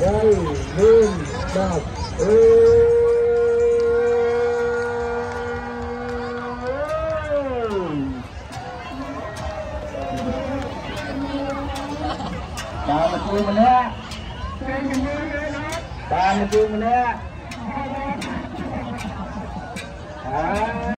Đây, lên, đọc Ba mình nè Ba mươi phương mình nè